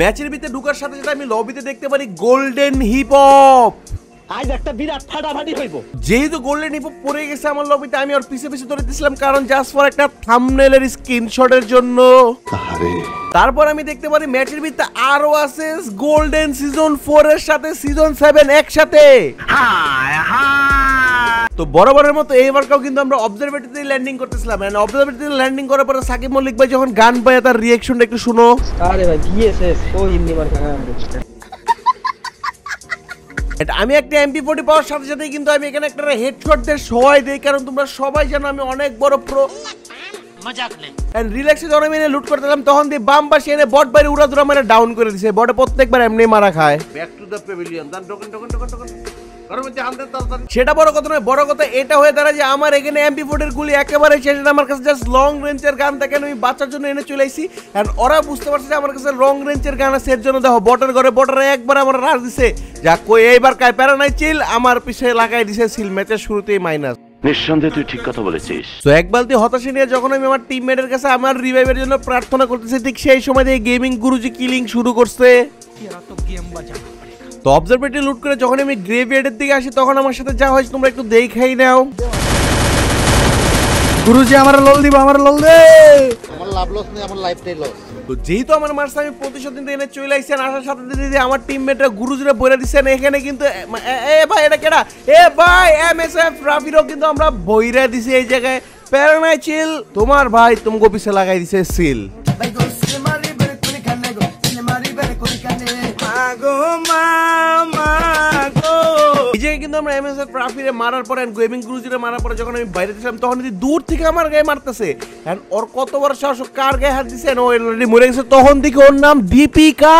ম্যাচের ভিতরে ঢুকার সাথে সাথে আমি লবিতে দেখতে পারি গোল্ডেন হিপ হপ আজ একটা বিরাট ফাটাফাটি হইব। যেহেতু গোল্ডেন হিপ হপ পড়ে গেছে আমার লবিতে আমি ওর পিছে পিছে ধরে দিয়েছিলাম কারণ জাস্ট ফর একটা থাম্বনেলের স্ক্রিনশটের জন্য। তারপর আমি দেখতে পারি ম্যাচের ভিতরে আরও আছে গোল্ডেন সিজন ফোর এর সাথে সিজন সেভেন একসাথে। তো বরাবরের মতো এইবারটাও কিন্তু আমরা অবজারভেটরিতে ল্যান্ডিং করতেছিলাম। এন্ড অবজারভেটরিতে ল্যান্ডিং করার পরে সাকিব মল্লিক ভাই যখন গান পায় তার রিয়াকশনটা একটু শুনো। আরে ভাই ভিএসএস ও হিন্দি মার খাওয়া আমি একটা এমপি ফোর্টি পাওয়ার সাথে সাথে কিন্তু আমি এখানে একটা হেডশট দিয়ে সবাই দেই কারণ তোমরা সবাই জানো আমি অনেক বড় প্রো এন্ড রিল্যাক্সে যখন আমি লুট করতেলাম তখন দিয়ে বাম পাশে এনে বট বাইরে উড়া দুরা মানে ডাউন করে দিছে। বটে প্রত্যেকবার এমনি মারা খায়। Back to the pavilion token token token token সেটা বড় কথা নয় বড় কথা এটা হয়ে দাঁড়ায় যে আমার এখানে এমপি ফোর্টের গুলি একেবারে শেষ আমার কাছে জাস্ট লং রেঞ্জের গান দেখেন আমি বাচ্চার জন্য এনে চলে আসি এন্ড ওরা বুঝতে পারছে যে আমার কাছে লং রেঞ্জের গান আছে এর জন্য দেখো বটের ঘরে বটের একবার আমার রাজ দিছে। যা কই এইবার কায় প্যারা নাই চিল আমার পিছে লাগাই দিছে সিল ম্যাচের শুরুতেই মাইনাস নিঃসন্দেহে তুই ঠিক কথা বলেছিস। তো এক বালতি হতাশা নিয়ে যখন আমি আমার টিমমেটের কাছে আমার রিভাইভের জন্য প্রার্থনা করতেছি ঠিক সেই সময় দিয়ে গেমিং গুরুজি কিলিং শুরু করছে। তো অবজারভেটরি লুট করে যখন আমি গ্রেভিয়ার্ডের দিকে আসি তখন আমার সাথে যা হয়েছে তোমরা একটু দেখাই নাও। গুরুজি আমার লল দিব আমার লল দে। আমার লাভ লস নেই আমার লাইফটাই লস তো যেহেতু আমার মার্স আমি প্রতিশোধ নিতে এনে চলে আসছেন আসার সাথে যে আমার টিমমেটরা গুরুজিরা বইরা দিচ্ছেন এখানে কিন্তু এ- ভাই এটা কেডা? এ ভাই এম এস এফ রাফিরও কিন্তু আমরা বইরা দিছি এই জায়গায়। প্যারানাই চিল তোমার ভাই তুমগো পিছে লাগাই দিছে সিল এই জায়গায় কিন্তু আমরা এম এস এফ রাফিরে মারার পরে গেমিং গুরুজিরে মারার পরে যখন আমি বাইরে ছিলাম তখন যদি দূর থেকে আমার গায়ে মারতেছে। And ওর কত বড় সাহস কার গায়ে হাত দিছে ও অলরেডি মরে গেছে তখন থেকে ওর নাম Deepika.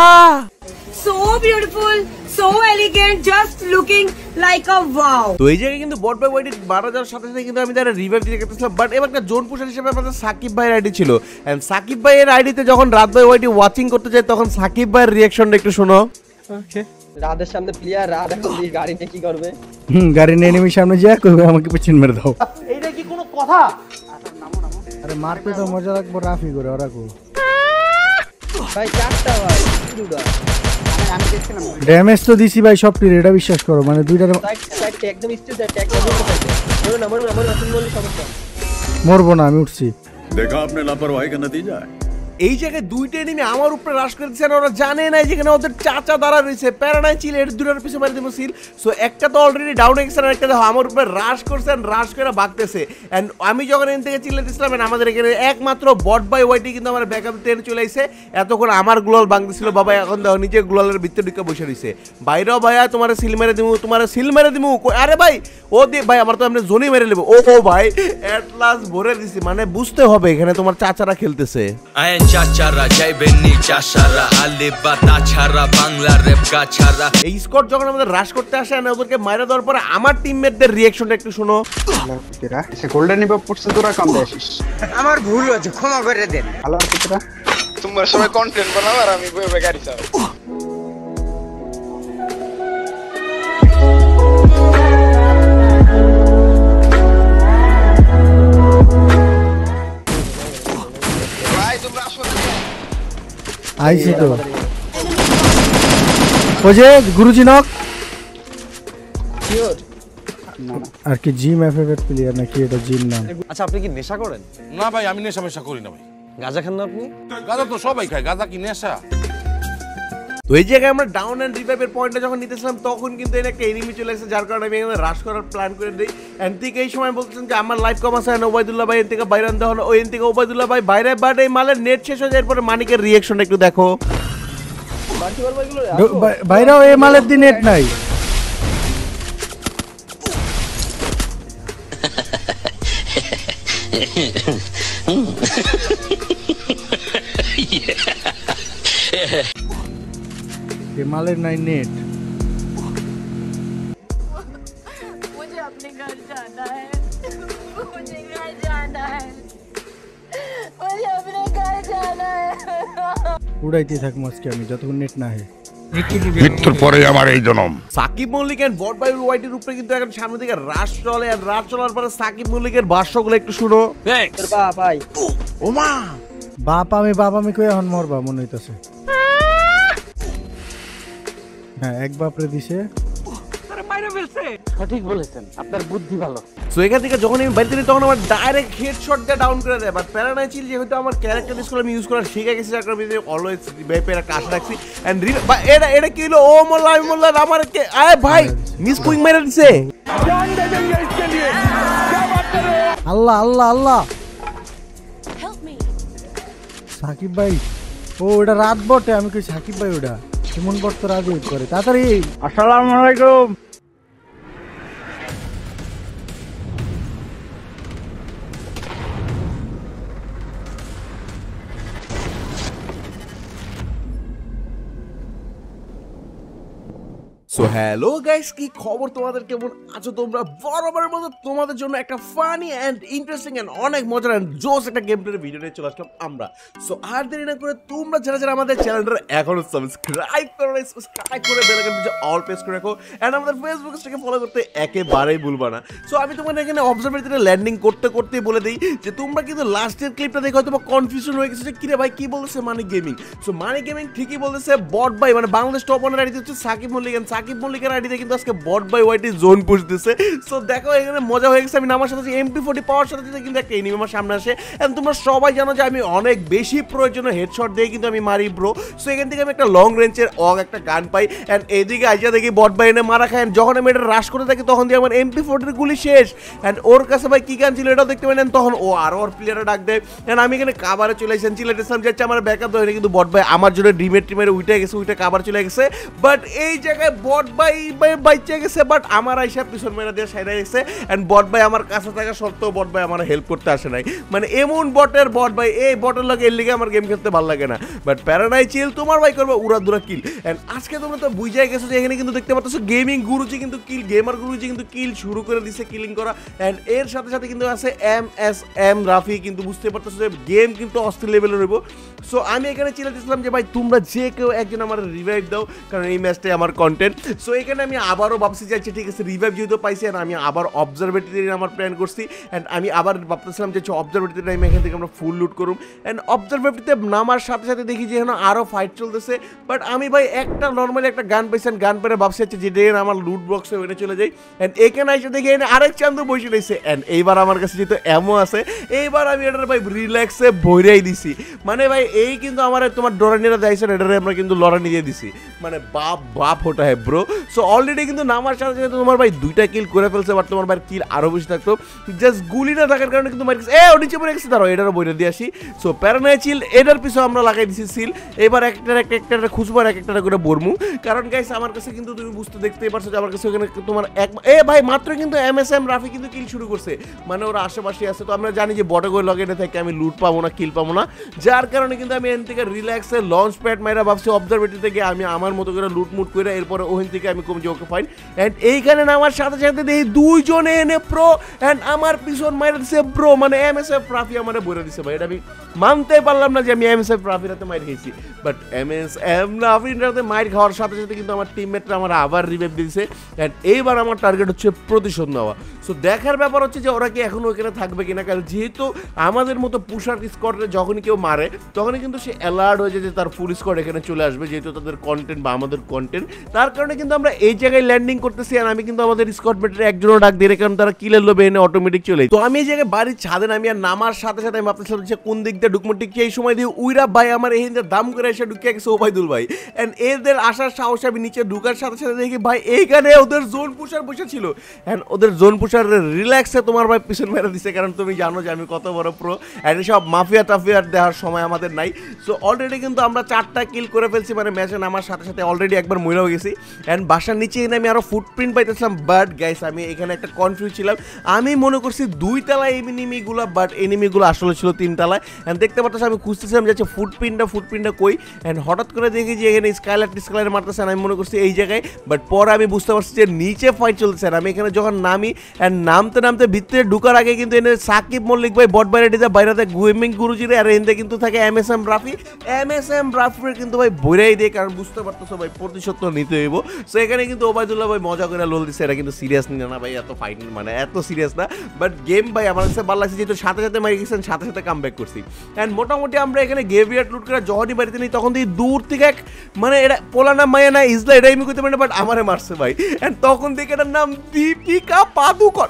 So beautiful, so elegant, just looking like a wow. তো এই জায়গায় কিন্তু বট বাই ওয়াইডি মারা যাওয়ার সাথে সাথে কিন্তু আমি তার রিভাইভ দিতে গেছিলাম। বাট এবার একটা জোন পুষার হিসেবে আমাদের সাকিব ভাইয়ের আইডি ছিল। এন্ড সাকিব ভাইয়ের আইডিতে যখন রাত বাই ওয়াইডি ওয়াচিং করতে যাই তখন সাকিব ভাইয়ের রিয়াকশনটা একটু শোনো সামনে প্লেয়ার এখন গাড়ি নিয়ে কি করবে? গাড়ি নিয়ে সামনে যা করবে আমাকে পিছন মেরে দাও। এইটা কি কোনো কথা? আরে মারতে তো মজা রাফি করে ওরা কো ভাই চারটা ভাই ড্যামেজ তো দিছি ভাই সব এটা বিশ্বাস করো মানে একদম স্টিল মরবো না আমি উঠছি। দেখা আপনি লাপরওয়াহি কা নতিজা এই জায়গায় দুইটা এনিমি আমার উপরে রাশ করে দিচ্ছে ওরা জানে না যেখানে ওদের চাচা দাঁড়া রয়েছে। প্যারানাই ছিল, এর দুটার পিছনে মারি দেবো সিল সো একটা তো অলরেডি ডাউন আর একটা দেখো, আমার উপরে রাশ করছে and রাশ করে ভাগতেছে। এন্ড আমি যখন এন থেকে চিল্লে দিচ্ছিলাম আমাদের এখানে একমাত্র বট বাই ওয়াইটি কিন্তু আমার ব্যাকআপ ট্রেন চলে আসছে এতক্ষণ আমার গ্লোয়াল ভাঙতেছিল, বাবা, এখন দেখো নিচে গ্লোয়ালের ভিতরে ঢুকে বসে রয়েছে। বাইরেও ভাইয়া, তোমার সিল মেরে দিমু, তোমার সিল মেরে দিমু। আরে ভাই, ও দি, ভাই, আমার তো আপনি জোনই মেরে নেব। ও ও, ভাই এট লাস্ট ভরে দিছি। মানে বুঝতে হবে এখানে তোমার চাচারা খেলতেছে। আয়েন চাচারা যাইবেন নি চাষারা আলে বাতা বাংলা রেপ গাছারা এই স্কট যখন আমাদের রাশ করতে আসে না ওদেরকে মাইরা দেওয়ার পরে আমার টিমমেটদের রিয়াকশনটা একটু শোনো। গোল্ডেন হিপ পড়ছে তোরা কাম দেখিস আমার ভুল হয়েছে ক্ষমা করে দেন। ভালো তোরা তোমার সময় কন্টেন্ট বানাও আর আমি বই বই গাড়ি চালাই আইছি তো। ও যে গুরুজি নক আর কি জিম এফএফ এর প্লেয়ার নাকি এটা জিম না? আচ্ছা আপনি কি নেশা করেন? না ভাই আমি নেশা মেশা করি না ভাই। গাঁজা খান না আপনি? গাঁজা তো সবাই খায় গাঁজা কি নেশা? তো এই জায়গায় আমরা ডাউন অ্যান্ড রিভাইভের পয়েন্টটা যখন নিতেছিলাম তখন কিন্তু এর একটা এনিমি চলে এসেছে যার কারণে আমি এখানে রাশ করার প্ল্যান করে দিই। এন থেকে এই সময় বলতেছেন যে আমার লাইফ কম আছে and ওবায়দুল্লাহ ভাই এন থেকে বাইরে আনতে হলো ওই এন থেকে ওবায়দুল্লাহ ভাই বাইরে বাট এই মালের নেট শেষ হয়ে যায় এরপরে মানিকের রিয়াকশনটা একটু দেখো। বাড়তি পারব এগুলো ঢো- বাই- বাইরেও এ মালের দিন নেট নাই। এ মালের নাই নেট मुझे अपने घर जाना है मुझे घर जाना है मुझे अपने घर जाना है উড়াইতে থাকবো আজকে আমি যতক্ষণ নেট না হয় মৃত্যুর পরে আমার এই জনম Sakib Mallick and but by ওয়াইটির উপরে কিন্তু এখন সামনে দিকে রাশ চলে আর রাশ চলার পরে সাকিব মল্লিকের ভাষ্যগুলো একটু শুনো তোর পা পাই বাপ আমি বাপ আমি কই এখন মরবা মনে হইতাছে হ্যাঁ এক বাপরে দিছে। সঠিক বলেছেন আপনার বুদ্ধি ভালো। সো এখান থেকে যখন আমি বাড়িতে নিই তখন আমার ডাইরেক্ট হেড শট দিয়ে ডাউন করে দেয়। বাট প্যারানাই যেহেতু আমার ক্যারেক্টার স্কুল আমি ইউজ করা শিখে গেছি যার কারণে অলওয়েজ ব্যাপের একটা আশা রাখছি। এন্ড এটা এটা কি হলো? ও মোল্লা আমি মোল্লা আমার কে আয় ভাই মিস কুইং মেরে দিছে। আল্লাহ আল্লাহ আল্লাহ। সাকিব ভাই ও ওটা রাত বটে আমি কই সাকিব ভাই ওটা? এমন বট তো রাত করে? তাড়াতাড়ি। আসসালামু আলাইকুম। সো হ্যালো গাইস কি খবর তোমাদের কেমন আছো তোমরা? বরাবরের মতো তোমাদের জন্য একটা ফানি অ্যান্ড ইন্টারেস্টিং অ্যান্ড অনেক মজার অ্যান্ড জোস একটা গেম প্লের ভিডিও নিয়ে চলে আসলাম আমরা। সো আর দেরি না করে তোমরা যারা যারা আমাদের চ্যানেলটা এখনও সাবস্ক্রাইব করো সাবস্ক্রাইব করে বেল আইকন অল প্রেস করে রাখো। অ্যান্ড আমাদের ফেসবুক ফলো করতে একেবারেই ভুলবা না। সো আমি তোমাদের এখানে অবজারভেটরিতে ল্যান্ডিং করতে করতেই বলে দিই যে, তোমরা কিন্তু লাস্ট লাস্টের ক্লিপটা দেখে হয়তো কনফিউশন হয়ে গেছে কিরে ভাই, কি বলতেছে money gaming so money gaming ঠিকই বলতেছে বট বাই মানে বাংলাদেশ টপ ওয়ানের আইডি হচ্ছে সাকিব মল্লিক and সাকিব মল্লিকের আইডিতে কিন্তু আজকে bot by YT zone push দিছে। সো দেখো, এখানে মজা হয়ে গেছে। আমি আমার সাথে এমপি ফোর্টি পাওয়ার সাথে সাথে কিন্তু একটা এনিমি আমার সামনে আসে। And তোমরা সবাই জানো যে আমি অনেক বেশি প্রয়োজনীয় হেডশট দিয়ে কিন্তু আমি মারি ব্রো সো এখান থেকে আমি একটা লং রেঞ্জের অগ, একটা গান পাই। অ্যান্ড এদিকে আইজা দেখি বট বাই এনে মারা খায়। And যখন আমি এটা রাশ করে থাকি, তখন দিয়ে আমার এমপি ফোর্টির গুলি শেষ। অ্যান্ড ওর কাছে ভাই কি গান ছিল এটাও দেখতে পেলেন তখন ও আরও ওর প্লেয়ারে ডাক দেয়। অ্যান্ড আমি এখানে কাবারে চলে এসেছি চিলেটেছিলাম যাচ্ছে, আমার ব্যাকআপ হয়নি। কিন্তু বট ভাই আমার জন্য ডিমেট টিমের উঠে গেছে উঠে কাবার চলে গেছে। বাট এই জায়গায় বট ভাই ভাই বাইচে গেছে বাট আমার আইসা পিছন মেরা দিয়ে সাইডে গেছে অ্যান্ড বট ভাই আমার কাছে থাকা সত্ত্বেও বট ভাই আমার হেল্প করতে আসে নাই। মানে এমন বটের বট ভাই এই বটের লগে এর লিগে আমার গেম খেলতে ভালো লাগে না। বাট প্যারানাই চিল তোমার ভাই করবে, উড়া দুরা কিল অ্যান্ড আজকে তোমরা তো বুঝাই গেছো যে এখানে কিন্তু দেখতে পাচ্ছ গেমিং গুরুজি কিন্তু কিল গেমার গুরুজি কিন্তু কিল শুরু করে দিছে কিলিং করা। অ্যান্ড এর সাথে সাথে কিন্তু আছে এম এস এম রাফি, কিন্তু বুঝতে পারতেছো যে গেম কিন্তু অস্থির লেভেলের রইব। সো আমি এখানে চিন্তাছিলাম যে, ভাই, তোমরা যে কেউ একজন আমার রিভাইভ দাও, কারণ এই ম্যাচটাই আমার কন্টেন্ট সো এখানে আমি আবারও ভাবছি যাচ্ছি ঠিক আছে রিভাইভ যেহেতু পাইছি and আমি আবার অবজারভেটরি আমার প্ল্যান করছি অ্যান্ড আমি আবার ভাবতেছিলাম যে অবজারভেটরি টাইম এখান থেকে আমরা ফুল লুট করুম অ্যান্ড অবজারভেটরিতে নামার সাথে সাথে দেখি যে এখানে আরও ফাইট চলতেছে। বাট আমি ভাই একটা নর্মালি একটা গান পাইছি গান পেরে ভাবছি হচ্ছে যে ডেন আমার লুট বক্সে ওখানে চলে যাই অ্যান্ড এখানে এসে দেখি এখানে আরেক চান্দু বসে রয়েছে অ্যান্ড এইবার আমার কাছে যেহেতু এমও আছে, এইবার আমি এটার ভাই রিল্যাক্সে ভৈরাই দিছি। মানে ভাই এই কিন্তু আমার তোমার ডরানিরা যাইছে এটারে আমরা কিন্তু লড়ানি দিয়ে দিছি। মানে বাপ বাপ ওটা হ্যাঁ ব্রো সো অলরেডি কিন্তু নামার সাথে সাথে তোমার ভাই দুইটা কিল করে ফেলছে বাট তোমার ভাই কিল আরও বেশি থাকতো। জাস্ট গুলি না থাকার কারণে কিন্তু মারি এ ও নিচে পড়ে গেছে তারও এটারও বইটা দিয়ে আসি। সো প্যারানাই চিল এটার পিছু আমরা লাগাই দিছি সিল এবার একটার একটা একটা খুঁজবো আর এক একটা করে বরমু। কারণ গাইস আমার কাছে কিন্তু তুমি বুঝতে দেখতেই পারছ যে আমার কাছে ওখানে তোমার এক এ, ভাই, মাত্র কিন্তু এম এস এম রাফি কিন্তু কিল শুরু করছে। মানে ওরা আশেপাশে আছে, তো আমরা জানি যে বড় করে লগেনে থেকে আমি লুট পাবো না কিল পাবো না। যার কারণে কিন্তু আমি এন থেকে রিল্যাক্সে লঞ্চ প্যাড মাইরা ভাবছি অবজারভেটরি থেকে আমি আমার মতো করে লুট মুট করে এরপরে ওখান থেকে আমি কম যে ওকে ফাইন অ্যান্ড এইখানে নামার সাথে সাথে দেখি দুইজনে এনে প্রো অ্যান্ড আমার পিছন মাইরা দিছে প্রো মানে এম এস এফ রাফি আমার বলে দিছে ভাই। এটা আমি মানতে পারলাম না যে আমি এম এস এফ রাফির হাতে মাইর খেয়েছি। বাট এম এস এম রাফির হাতে মাইর খাওয়ার সাথে সাথে কিন্তু আমার টিমমেটরা আমার আবার রিভাইভ দিয়েছে অ্যান্ড এইবার আমার টার্গেট হচ্ছে প্রতিশোধ নেওয়া। সো দেখার ব্যাপার হচ্ছে যে ওরা কি এখনও ওখানে থাকবে কিনা, কারণ যেহেতু আমাদের মতো পুষার স্কোয়াডে যখনই কেউ মারে, তখনই কিন্তু সে অ্যালার্ট হয়ে যায় যে তার ফুল স্কোয়াড এখানে চলে আসবে, যেহেতু তাদের কন্টেন্ট বা আমাদের কন্টেন্ট তার কারণে কিন্তু আমরা এই জায়গায় ল্যান্ডিং করতেছি আর আমি কিন্তু আমাদের স্কোয়াড মেটের একজনও ডাক দিয়ে কারণ তারা কিলের লোভে এনে অটোমেটিক চলে তো আমি এই জায়গায় বাড়ির ছাদে নামি আর নামার সাথে সাথে আমি ভাবতেছিলাম যে কোন দিক দিয়ে ঢুকমো ঠিক এই সময় দিয়ে উইরা ভাই আমার এই দাম করে এসে ঢুকে গেছে ওবায়দুল ভাই। অ্যান্ড এদের আসার সাহস আমি নিচে ঢুকার সাথে সাথে দেখি ভাই এইখানে ওদের জোন পুষার বসে ছিল অ্যান্ড ওদের জোন পুষার রিল্যাক্সে তোমার ভাই পিছন মেরে দিছে, কারণ তুমি জানো যে আমি কত বড় প্রো অ্যান্ড সব মাফিয়া টাফিয়ার দেওয়ার সময় আমাদের নাই। সো অলরেডি কিন্তু আমরা চারটা কিল করে ফেলছি মানে ম্যাচে নামার সাথে সাথে অলরেডি একবার মহিলাও গেছি। অ্যান্ড বাসার নিচে এনে আমি আরও ফুটপ্রিন্ট পাইতেছিলাম বাট গাইস আমি এখানে একটা কনফিউজ ছিলাম। আমি মনে করছি দুই তলায় এনিমিগুলো বাট এনিমিগুলো আসলে ছিল তিন তলায়। অ্যান্ড দেখতে পাচ্ছি আমি খুঁজতেছিলাম যাচ্ছে ফুটপ্রিন্টটা ফুটপ্রিন্টটা কই? অ্যান্ড হঠাৎ করে দেখি যে এখানে স্কাইলার টিস্কাইলার মারতেছে আমি মনে করছি এই জায়গায়। বাট পরে আমি বুঝতে পারছি যে নিচে ফাইট চলতেছে। আমি এখানে যখন নামি অ্যান্ড নামতে নামতে ভিতরে ঢুকার আগে কিন্তু এনে সাকিব মল্লিক ভাই, বট বাইরে ডিজা বাইরে থাকে, গুয়েমিং গুরুজিরে আর এনে কিন্তু থাকে M S M Rafi M S M রাফির কিন্তু ভাই বইরাই দিয়ে, কারণ বুঝতে পারতেছো ভাই, প্রতিশোধ তো নিতে হইব। সো এখানে কিন্তু ওবায়দুল্লাহ ভাই মজা করে লোল দিচ্ছে এটা কিন্তু সিরিয়াস নিয়ে না ভাই, এত ফাইন মানে এত সিরিয়াস না। বাট গেম ভাই, আমার কাছে ভালো লাগছে যেহেতু সাথে সাথে মারি গেছেন, সাথে সাথে কাম ব্যাক করছি। অ্যান্ড মোটামুটি আমরা এখানে গেভিয়ার লুট করে যখনই বাড়িতে নিই, তখন দিয়ে দূর থেকে এক মানে এটা পোলা না মায়া না, ইজলা এটাই আমি করতে পারি বাট আমারে মারছে ভাই। অ্যান্ড তখন থেকে এটার নাম দীপিকা পাদুকর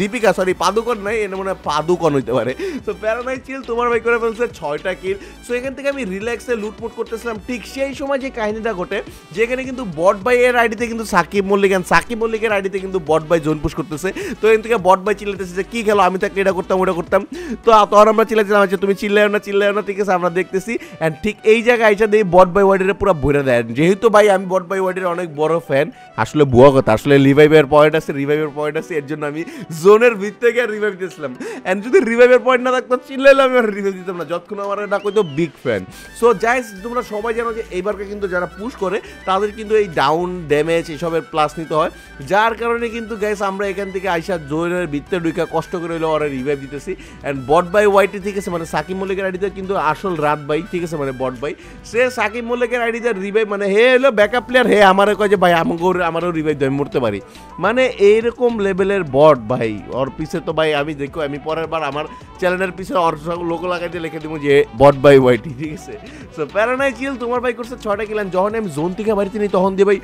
দীপিকা সরি পাদুকর নাই এটা মনে হয় পাদুকন হইতে পারে। তো প্যারানাই চিল তোমার ভাই করে ফেলছে ছয়টা কিল সো এখান থেকে আমি রিল্যাক্সে লুটপুট করতেছিলাম। ঠিক সেই সময় যে কাহিনীটা ঘটে, যেখানে কিন্তু বট বাই এর আইডিতে কিন্তু সাকিব মল্লিক and সাকিব মল্লিকের আইডিতে কিন্তু বট বাই জোন পুশ করতেছে। তো এখান থেকে বট বাই চিল্লাতেছে যে, কি খেলো? আমি তো একটা এটা করতাম, ওটা করতাম। তো তখন আমরা চিল্লাছিলাম আচ্ছা তুমি চিল্লাও না চিল্লাও না, ঠিক আছে, আমরা দেখতেছি। অ্যান্ড ঠিক এই জায়গায় আইসা দিয়ে বট বাই ওয়ার্ডের পুরো ভরে দেয়। যেহেতু ভাই, আমি বট বাই ওয়ার্ডের অনেক বড় ফ্যান আসলে বুয়া কথা, আসলে রিভাইভের পয়েন্ট আছে রিভাইভের পয়েন্ট আছে, এর জন্য আমি জোনের ভিতরে গিয়ে রিভাইভ দিয়েছিলাম। অ্যান্ড যদি রিভাইভের পয়েন্ট না থাকতো, চিল্লাইলে আমি আর রিভাইভ দিতাম না, যতক্ষণ আমার এটা কইতো বিগ ফ্যান সো যাইস তোমরা সবাই জানো যে, এইবারকে কিন্তু যারা পুশ করে, তাদের কিন্তু এই ডাউন ড্যামেজ এসবের প্লাস নিতে হয়। যার কারণে কিন্তু গাইস আমরা এখান থেকে আইসা জোনের ভিতরে ঢুকা কষ্ট করে হলেও ওরা রিভাইভ দিতেছি। অ্যান্ড বট বাই ওয়াইটি ঠিক আছে? মানে সাকিব মল্লিকের আইডিতে কিন্তু আসল রাত বাই ঠিক আছে? মানে বট বাই সে সাকিব মল্লিকের আইডিতে রিভাইভ মানে হে হলো ব্যাকআপ প্লেয়ার হে আমারে কয় যে, ভাই আমাকে আমারও রিভাইভ দেয় মরতে পারি। মানে এইরকম লেভেলের বট ভাই। ওর পিছে তো ভাই, আমি দেখো, আমি পরের বার আমার চ্যানেলের পিছনে লোকো লাগাইতে লিখে দেবো যে বট বাই ওয়াইটি ঠিক আছে? সো প্যারানাই চিল তোমার ভাই করছে ছটা কিলাম যখন আমি জোন থেকে বাড়িতে নিই, তখন দিয়ে ভাই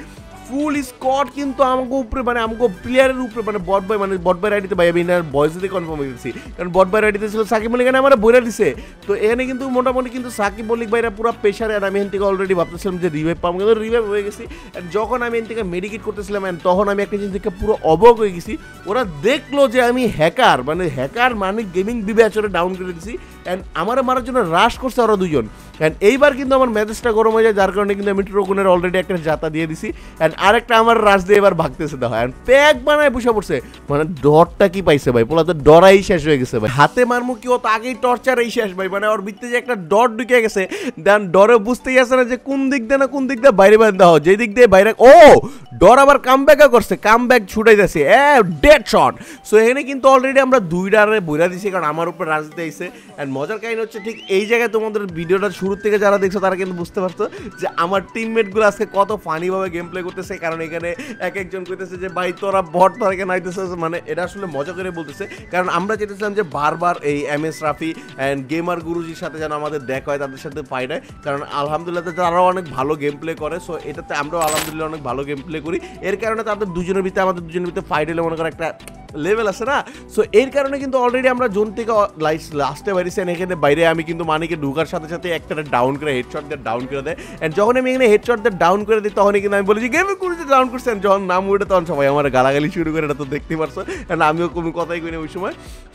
ফুল স্কট কিন্তু আমাকে উপরে মানে আমাকে প্লেয়ারের উপরে মানে বট বাই মানে বট বাই রাইডিতে ভাই, আমি বয়স দিয়ে কনফার্ম হয়ে গেছি। কারণ বট বাই রাইডিতে ছিল সাকিব মল্লিক আমার বইরা দিছে। তো এখানে কিন্তু মোটামুটি কিন্তু সাকিব মল্লিক ভাইরা পুরো প্রেশারে আর আমি এখান থেকে অলরেডি ভাবতেছিলাম যে রিভাইভ পাবো, কিন্তু রিভাইভ হয়ে গেছি। And যখন আমি এখান থেকে মেডিকেট করতেছিলাম তখন আমি একটা জিনিস দেখে পুরো অবক হয়ে গেছি। ওরা দেখল যে আমি হ্যাকার মানে হ্যাকার মানে গেমিং বিবেচরে ডাউন করে দিছি। অ্যান্ড আমার মারার জন্য রাশ করছে ওরা দুজন। অ্যান্ড এইবার কিন্তু আমার মেজাজটা গরম হয়ে যায়, যার কারণে কিন্তু আমি ট্রোকনের অলরেডি একটা জাতা দিয়ে দিছি। অ্যান্ড আরেকটা আমার রাশ দিয়ে এবার ভাগতেছে দেখা অ্যান্ড প্যাক বানায় বসে পড়ছে। মানে ডরটা কি পাইছে ভাই? পোলা তো ডরাই শেষ হয়ে গেছে ভাই। হাতে মারমু কি ও তো আগেই টর্চারেই শেষ ভাই। মানে ওর ভিত্তি যে একটা ডর ঢুকে গেছে দেন ডরে বুঝতেই আসে না যে কোন দিক দিয়ে না কোন দিক দিয়ে বাইরে বাইরে দেওয়া যেই দিক দিয়ে বাইরে ও! ডর আবার কাম করছে। কাম ব্যাক ছুটাই যাচ্ছে। এ ডেড শট সো এখানে কিন্তু অলরেডি আমরা দুইটারে বইরা দিছি, কারণ আমার উপর রাজ আইছে অ্যান্ড মজার কাহিনী হচ্ছে ঠিক এই জায়গায় তোমাদের ভিডিওটা শুরু থেকে যারা দেখছ, তারা কিন্তু বুঝতে পারছ যে আমার টিমমেটগুলো আজকে কত ফানিভাবে গেম প্লে করতেছে। কারণ এখানে এক একজন কইতেছে যে, ভাই, তোরা বট তোরা কেন আইতেছে মানে এটা আসলে মজা করে বলতেছে। কারণ আমরা চেয়েছিলাম যে বারবার এই M S Rafi and gamer গুরুজির সাথে যেন আমাদের দেখা হয়, তাদের সাথে ফাইট হয়। কারণ আলহামদুলিল্লাহ তারাও অনেক ভালো গেম প্লে করে সো এটাতে আমরাও আলহামদুলিল্লাহ অনেক ভালো গেম প্লে করি। এর কারণে তাদের দুজনের ভিতরে, আমাদের দুজনের ভিতরে ফাইট হলে মনে করো একটা লেভেল আছে না? সো এর কারণে কিন্তু অলরেডি আমরা জোন থেকে বাইরেছি and এখানে বাইরে আমি কিন্তু মানিকে ঢুকার সাথে সাথে একটা ডাউন করে হেডশট দিয়ে ডাউন করে দেয়। অ্যান্ড যখন আমি এখানে হেডশট দিয়ে ডাউন করে দিই, তখনই কিন্তু আমি বলি যে গেমে করেছি? ডাউন করছেন যখন নাম উঠে তখন সবাই আমার গালাগালি শুরু করে, এটা তো দেখতে পারছ। অ্যান্ড আমিও কোনো কথাই করি ওই সময়।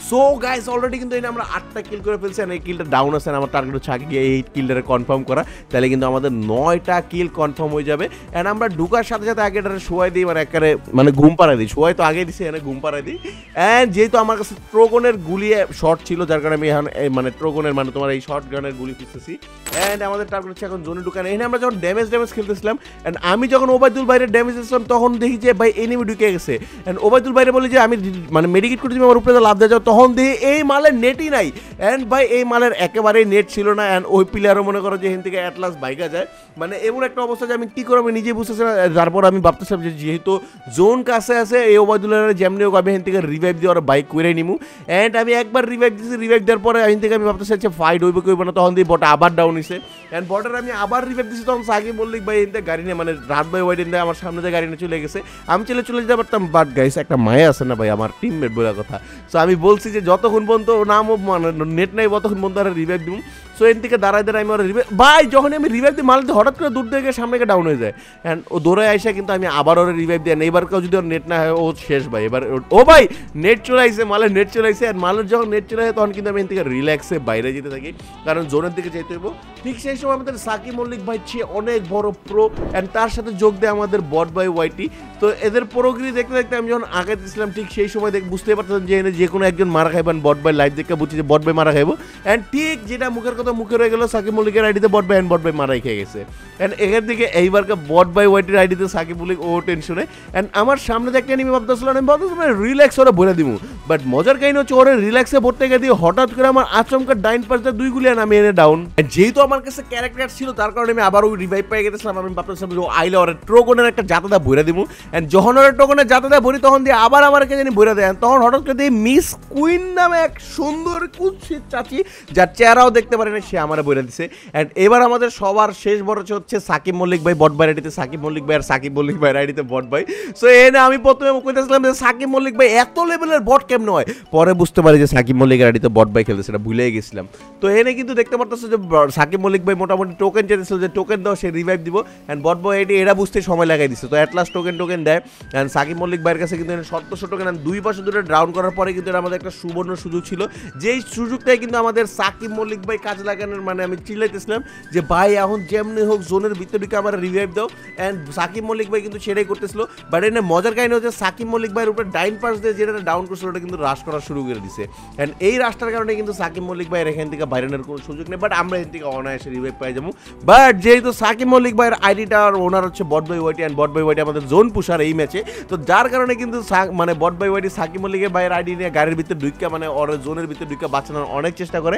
সো গাইস অলরেডি কিন্তু এখানে আমরা আটটা কিল করে ফেলছি এই কিলটা ডাউন আছে আমার টার্গেট হচ্ছে আগে এই কিলটারে কনফার্ম করা। তাহলে কিন্তু আমাদের নয়টা কিল কনফার্ম হয়ে যাবে। অ্যান্ড আমরা ঢুকার সাথে সাথে আগে এটারে শোয়াই দিই মানে একেবারে মানে ঘুম পাড়াই দিই। শোয়াই তো আগে দিছি, এখানে ঘুম পাড়াই দিই অ্যান্ড যেহেতু আমার কাছে ট্রোগনের গুলি শর্ট ছিল, যার কারণে আমি মানে ট্রোগনের মানে তোমার এই শর্ট গানের গুলি খুঁজতেছি। অ্যান্ড আমাদের টার্গেট হচ্ছে এখন জোনে ঢুকানো এখানে আমরা যখন ড্যামেজ ড্যামেজ খেলতেছিলাম অ্যান্ড আমি যখন ওবায়দুল বাইরে ড্যামেজ দিয়েছিলাম, তখন দেখি যে ভাই এনিমি ঢুকে গেছে। অ্যান্ড ওবায়দুল বাইরে বলি যে, আমি মানে মেডিকেট করে তুমি আমার উপরে লাভ দিয়ে যাও তখন দেখি এই মালের নেটই নাই। অ্যান্ড ভাই এই মালের একেবারেই নেট ছিল না। অ্যান্ড ওই প্লেয়ারও মনে করো যে এখান থেকে অ্যাটলাস বাইকা যায়। মানে এমন একটা অবস্থা যে আমি কী করব, আমি নিজে বুঝতেছি না। তারপর আমি ভাবতেছিলাম যে যেহেতু জোন কাছে আছে, এই ওবায়দুল্লাহ যেমনি হোক আমি থেকে রিভাইভ দিয়ে ওরা বাইক করে নিমু। অ্যান্ড আমি একবার রিভাইভ দিয়েছি রিভাইভ দেওয়ার পরে এখান থেকে আমি ভাবতেছি যে ফাইট হইবে কি হইবে না? তখন দিয়ে বটা আবার ডাউন হয়েছে অ্যান্ড বটার আমি আবার রিভাইভ দিয়েছি তখন সাকি মল্লিক ভাই থেকে গাড়ি নিয়ে মানে রাত ভাই ওয়াইড দিয়ে আমার সামনে দিয়ে গাড়ি নিয়ে চলে গেছে, আমি চলে চলে যেতে পারতাম বাট গাইছে একটা মায়া আছে না ভাই, আমার টিমমেট বলে কথা। সো আমি বলছি যে, যতক্ষণ পর্যন্ত নাম মানে নেট নাই, ততক্ষণ পর্যন্ত আর রিভাইভ দিব সো এর থেকে দাঁড়ায় দাঁড়ায় আমি ওর রিভাইভ ভাই, যখন আমি রিভাইভ দিই মালতে হঠাৎ করে দূর থেকে সামনে গিয়ে ডাউন হয়ে যায়। অ্যান্ড ও দৌড়ে আসে কিন্তু আমি আবার ওর রিভাইভ দিই এবার কেউ যদি ওর নেট না হয়, ও শেষ ভাই। এবার ও- ভাই নেট চলে আসছে মালের নেট চলে আসছে আর মালের যখন নেট চলে আসে তখন কিন্তু আমি এর থেকে রিল্যাক্সে বাইরে যেতে থাকি। কারণ জোনের দিকে যেতে হইব। ঠিক সেই সময় আমাদের সাকি মল্লিক ভাই ছে, অনেক বড় প্রো অ্যান্ড তার সাথে যোগ দেয় আমাদের বট বাই ওয়াইটি। তো এদের প্রোগ্রি দেখতে দেখতে আমি যখন আগে দিয়েছিলাম, ঠিক সেই সময় দেখ বুঝতে পারতাম যে এনে যে কোনো একজন মারা খাইবেন বট বাই লাইভ দেখে বুঝছি যে বট বাই মারা খাইবো। অ্যান্ড ঠিক যেটা মুখের কথা মুখে রয়ে গেল, সাকিব মল্লিকের আইডিতে bot by and bot by মারাই খেয়ে গেছে। অ্যান্ড এখান থেকে এইবারকে বট বাই ওয়াইটির আইডিতে সাকিব মল্লিক, ও টেনশনে অ্যান্ড আমার সামনে দেখতে আমি ভাবতেছিলাম আমি ভাবতেছিলাম রিল্যাক্স ওরা বলে দিব বাট মজার কাহিনী হচ্ছে ওরা রিল্যাক্সে পড়তে গিয়ে হঠাৎ করে আমার আচমকা ডাইন পাশে দুই গুলি আমি এনে ডাউন যেহেতু আমার কাছে ক্যারেক্টার ছিল, তার কারণে আমি আবার ওই রিভাইভ পেয়ে গেছিলাম, আমি ভাবতেছিলাম যে আইলে ওরা ট্রোকনের একটা জাতাদা বইরা দিব এন্ড যখন ওরা টোকনের জাতাদা ভরি তখন দিয়ে আবার আমার কে জানি বইরা দেন তখন হঠাৎ করে দিয়ে মিস কুইন নামে এক সুন্দর কুৎসিত চাচি, যার চেহারাও দেখতে পারে না সে আমার বইরা দিছে। এন্ড এবার আমাদের সবার শেষ বড় হচ্ছে সাকিব মল্লিক ভাই, বট ভাই আইডিতে সাকিব মল্লিক ভাই আর সাকিব মল্লিক ভাই আইডিতে বট ভাই। সো এনে আমি প্রথমে কইতেছিলাম যে সাকিব মল্লিক ভাই এত লেভেলের বট কেমন হয়? পরে বুঝতে পারি যে সাকিব মল্লিকের আইডিতে বট ভাই খেলতে সেটা ভুলে গেছিলাম। তো এনে কিন্তু দেখতে পারতেছো যে সাকিব মল্লিক ভাই মোটামুটি টোকেন চেয়েছিল যে টোকেন দাও, সে রিভাইভ দিব। অ্যান্ড বট বয় এটি এরা বুঝতে সময় লাগাই দিচ্ছে তো অ্যাটলাস্ট টোকেন টোকেন দেয়। অ্যান্ড সাকিব মল্লিক ভাইয়ের কাছে কিন্তু সত্তরশো টোকেন and দুই পাশে দুটো ডাউন করার পরে কিন্তু এটা আমাদের একটা সুবর্ণ সুযোগ ছিল। যেই সুযোগটাই কিন্তু আমাদের সাকিব মল্লিক ভাই কাজে লাগানোর মানে আমি চিল্লাইতেছিলাম যে, ভাই, এখন যেমনি হোক জোনের ভিতরে ঢুকে আমার রিভাইভ দাও। অ্যান্ড সাকিব মল্লিক ভাই কিন্তু সেটাই করতেছিল। বাট এনে মজার কাহিনী হচ্ছে সাকিব মল্লিক ভাইয়ের উপরে ডাইন পাশ দিয়ে যেটা ডাউন করছিল, ওটা কিন্তু রাশ করা শুরু করে দিছে। অ্যান্ড এই রাশটার কারণে কিন্তু সাকিব মল্লিক ভাইয়ের এখান থেকে বাইরেনের কোনো সুযোগ নেই বাট আমরা এখান থেকে অনায়াসে রিভাইভ পাই যাব। বাট যেহেতু সাকিব মল্লিক ভাইয়ের আইডিটা আর ওনার হচ্ছে bot by YT and bot by YT আমাদের জোন পুষার এই ম্যাচে তো যার কারণে কিন্তু মানে বট বাই ওয়াইটি সাকিব মল্লিকের ভাইয়ের আইডি নিয়ে গাড়ির ভিতরে ঢুকা মানে ওর জোনের ভিতরে ঢুকা বাঁচানোর অনেক চেষ্টা করে।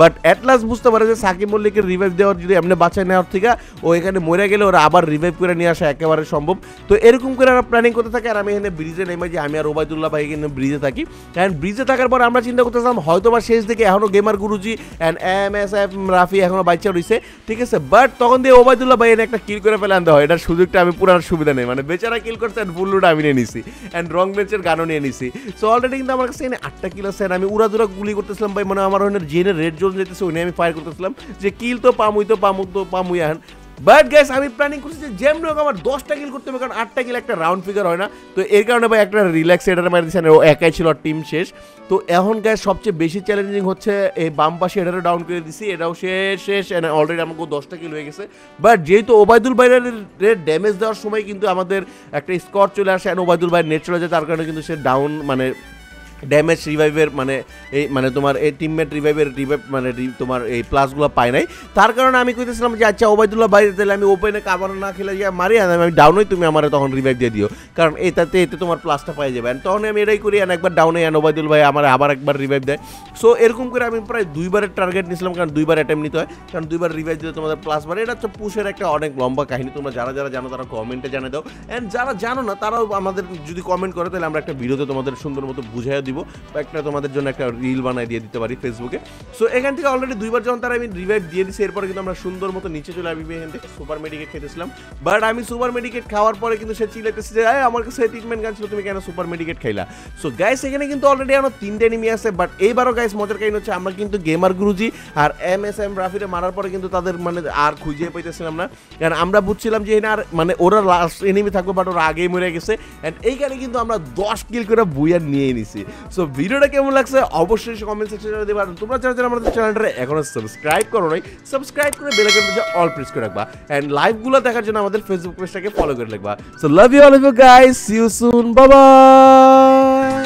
বাট অ্যাট লাস্ট বুঝতে পারে যে সাকিব মল্লিকের রিভাইভ দেওয়ার যদি এমনি বাঁচায় নেওয়ার থেকে, ও এখানে মরে গেলে ওরা আবার রিভাইভ করে নিয়ে আসা একেবারে সম্ভব। তো এরকম করে আমরা প্ল্যানিং করতে থাকি, আর আমি এখানে ব্রিজে নেমে যে আমি আর ওবায়দুল্লাহ ভাই এখানে ব্রিজে থাকি। অ্যান্ড ব্রিজে থাকার পর আমরা চিন্তা করতেছিলাম হয়তো বা শেষ দিকে এখনও gamer Guruji and M S F Rafi এখনও বাইচা রয়েছে ঠিক আছে? বাট তখন দিয়ে ওবায়দুল্লাহ ভাই এনে একটা কিল করে ফেলে আনতে হয়। এটার সুযোগটা আমি পুরার সুবিধা নেই। মানে বেচারা কিল করছে অ্যান্ড ফুল্লুটা আমি নিয়ে নিছি। অ্যান্ড রং বেঞ্চের গানও নিয়ে নিছি। সো অলরেডি কিন্তু আমার কাছে এনে আটটা কিল আছে আমি উড়াদুরা গুলি করতেছিলাম ভাই। মানে আমার ওখানে জেনে রেড জোন যেতেছে ওই আমি ফায়ার করতেছিলাম। যে কিল তো পামুই তো পামু তো পামুই এখন। বাট গ্যাস আমি প্ল্যানিং করছি যে যেমনি হোক আমার দশটা কিল করতে হবে, কারণ আটটা কিল একটা রাউন্ড ফিগার হয় না। তো এর কারণে ভাই একটা রিল্যাক্স এটার মারি দিচ্ছেন ও একাই ছিল টিম শেষ। তো এখন গ্যাস সবচেয়ে বেশি চ্যালেঞ্জিং হচ্ছে এই বাম পাশে এটারও ডাউন করে দিছি, এটাও শেষ শেষ অলরেডি আমাকে দশটা কিল হয়ে গেছে। বাট যেহেতু ওবায়দুল ভাইয়ের ড্যামেজ দেওয়ার সময় কিন্তু আমাদের একটা স্কট চলে আসে, and ওবায়দুল ভাইয়ের নেট চলে যায়, তার কারণে কিন্তু সে ডাউন মানে ড্যামেজ রিভাইভের মানে এই মানে তোমার এই টিমমেট রিভাইভের রিভাইভ মানে তোমার এই প্লাসগুলো পাই নাই। তার কারণে আমি কইতেছিলাম যে আচ্ছা ওবায়দুল্লাহ বাইরে তাহলে আমি ওপেনে কাবার না খেলে যে মারি আমি ডাউন হই, তুমি আমার তখন রিভাইভ দিয়ে দিও। কারণ এটাতে, এতে তোমার প্লাসটা পাই যাবে। তখন আমি এটাই করি, and একবার ডাউনে আন ওবায়দুল ভাই আমার আবার একবার রিভাইভ দেয়। সো এরকম করে আমি প্রায় দুইবারের টার্গেট নিয়েছিলাম কারণ দুইবার অ্যাটেম্প নিতে হয়। কারণ দুইবার রিভাইভ দিলে তোমাদের প্লাস বাড়ে। এটা হচ্ছে পুষের একটা অনেক লম্বা কাহিনী। তোমরা যারা যারা জানো, তারা কমেন্টে জানিয়ে দাও। অ্যান্ড যারা জানো না, তারাও আমাদের যদি কমেন্ট করে, তাহলে আমরা একটা ভিডিওতে তোমাদের সুন্দর মতো বুঝাইয়া দিব। বা একটা তোমাদের জন্য একটা রিল বানাই দিয়ে দিতে পারি ফেসবুকে সো এখান থেকে অলরেডি দুইবার যখন তারা আমি রিভাইভ দিয়ে দিছি, এরপরে কিন্তু আমরা সুন্দর মতো নিচে চলে আসবি। এখান থেকে সুপার মেডিকেট খেতেছিলাম। বাট আমি সুপার মেডিকেট খাওয়ার পরে কিন্তু সে চিলাইতেছে যে আমার কাছে ট্রিটমেন্ট গান ছিল, তুমি কেন সুপার মেডিকেট খাইলা? সো গাইস এখানে কিন্তু অলরেডি আমার তিনটে এনিমি আছে বাট এইবারও গাইস মজার কাহিনী হচ্ছে আমরা কিন্তু গেমার গুরুজি আর এম এস এম রাফিরে মারার পরে কিন্তু তাদের মানে আর খুঁজে পাইতেছিলাম না। কারণ আমরা বুঝছিলাম যে এখানে আর মানে ওরা লাস্ট এনিমি থাকবে বাট ওরা আগেই মরে গেছে। অ্যান্ড এইখানে কিন্তু আমরা দশ কিল করে বুইয়ার নিয়ে নিছি। সো ভিডিওটা কেমন লাগছে? অবশ্যই কমেন্ট সেকশনে দেবে আর তোমরা যারা যারা আমাদের চ্যানেলটা এখনও সাবস্ক্রাইব করো নাই সাবস্ক্রাইব করে বেল আইকন বাজে অল প্রেস করে রাখবা। এন্ড লাইভগুলো দেখার জন্য আমাদের ফেসবুক পেজটাকে ফলো করে রাখবা। So love you all of you guys see you soon bye bye